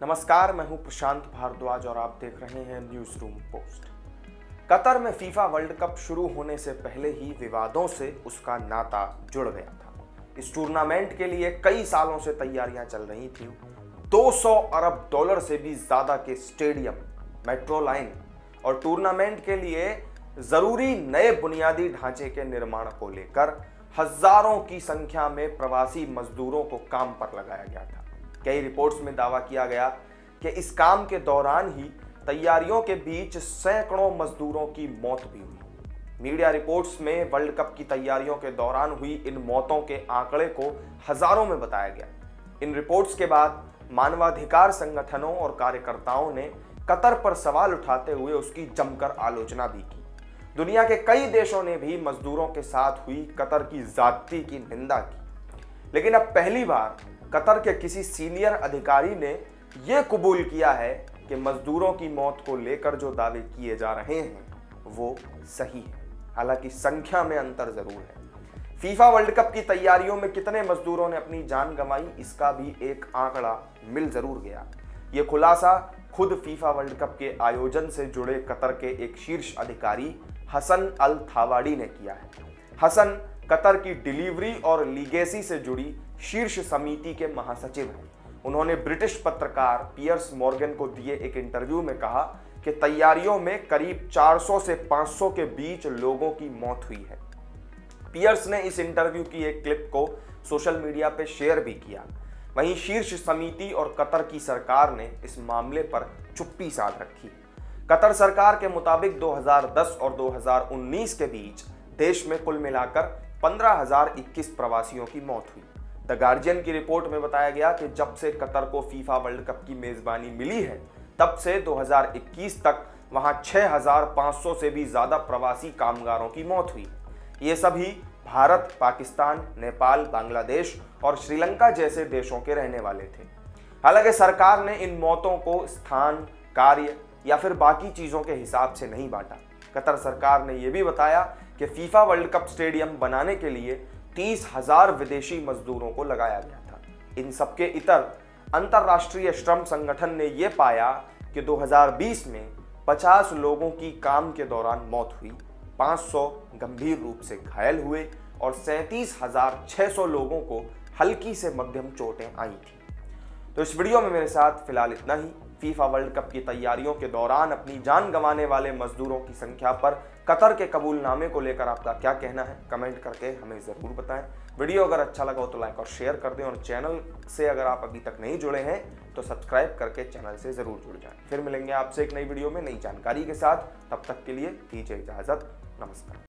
नमस्कार, मैं हूँ प्रशांत भारद्वाज और आप देख रहे हैं न्यूज़ रूम पोस्ट कतर में फीफा वर्ल्ड कप शुरू होने से पहले ही विवादों से उसका नाता जुड़ गया था। इस टूर्नामेंट के लिए कई सालों से तैयारियाँ चल रही थी। 200 अरब डॉलर से भी ज़्यादा के स्टेडियम, मेट्रो लाइन और टूर्नामेंट के लिए ज़रूरी नए बुनियादी ढांचे के निर्माण को लेकर हज़ारों की संख्या में प्रवासी मजदूरों को काम पर लगाया गया था। कई रिपोर्ट्स में दावा किया गया कि इस काम के दौरान ही तैयारियों के बीच सैकड़ों मजदूरों की मौत भी हुई। मीडिया रिपोर्ट्स में वर्ल्ड कप की तैयारियों के दौरान हुई इन मौतों के आंकड़े को हज़ारों में बताया गया। इन रिपोर्ट्स के बाद मानवाधिकार संगठनों और कार्यकर्ताओं ने कतर पर सवाल उठाते हुए उसकी जमकर आलोचना भी की। दुनिया के कई देशों ने भी मजदूरों के साथ हुई कतर की जाति की निंदा की। लेकिन अब पहली बार कतर के किसी सीनियर अधिकारी ने यह कबूल किया है कि मजदूरों की मौत को लेकर जो दावे किए जा रहे हैं, वो सही है। हालाँकि संख्या में अंतर ज़रूर है। फीफा वर्ल्ड कप की तैयारियों में कितने मजदूरों ने अपनी जान गंवाई, इसका भी एक आंकड़ा मिल ज़रूर गया। ये खुलासा खुद फीफा वर्ल्ड कप के आयोजन से जुड़े कतर के एक शीर्ष अधिकारी, हसन अल थावाड़ी ने किया है। हसन कतर की डिलीवरी और लीगेसी से जुड़ी शीर्ष समिति के महासचिव हैं। उन्होंने ब्रिटिश पत्रकार पियर्स मॉर्गन को दिए एक इंटरव्यू में कहा कि तैयारियों में करीब 400 से 500 के बीच लोगों की मौत हुई है। पियर्स ने इस इंटरव्यू की एक क्लिप को सोशल मीडिया पर शेयर भी किया। वहीं शीर्ष समिति और कतर की सरकार ने इस मामले पर चुप्पी साध रखी। कतर सरकार के मुताबिक 2010 और 2019 के बीच देश में कुल मिलाकर 15,021 प्रवासियों की मौत हुई। द गार्जियन की रिपोर्ट में बताया गया कि जब से कतर को फीफा वर्ल्ड कप की मेजबानी मिली है तब से 2021 तक वहाँ 6,500 से भी ज़्यादा प्रवासी कामगारों की मौत हुई। ये सभी भारत पाकिस्तान नेपाल बांग्लादेश और श्रीलंका जैसे देशों के रहने वाले थे। हालाँकि सरकार ने इन मौतों को स्थान कार्य या फिर बाकी चीज़ों के हिसाब से नहीं बांटा। कतर सरकार ने यह भी बताया कि फीफा वर्ल्ड कप स्टेडियम बनाने के लिए तीस हज़ार विदेशी मजदूरों को लगाया गया था। इन सबके इतर अंतरराष्ट्रीय श्रम संगठन ने यह पाया कि 2020 में 50 लोगों की काम के दौरान मौत हुई। 500 गंभीर रूप से घायल हुए और सैंतीस लोगों को हल्की से मध्यम चोटें आई थी। तो इस वीडियो में मेरे साथ फ़िलहाल इतना ही। फीफा वर्ल्ड कप की तैयारियों के दौरान अपनी जान गंवाने वाले मजदूरों की संख्या पर कतर के कबूलनामे को लेकर आपका क्या कहना है? कमेंट करके हमें ज़रूर बताएँ। वीडियो अगर अच्छा लगा हो तो लाइक और शेयर कर दें और चैनल से अगर आप अभी तक नहीं जुड़े हैं तो सब्सक्राइब करके चैनल से ज़रूर जुड़ जाएँ। फिर मिलेंगे आपसे एक नई वीडियो में नई जानकारी के साथ। तब तक के लिए दीजिए इजाज़त। नमस्कार।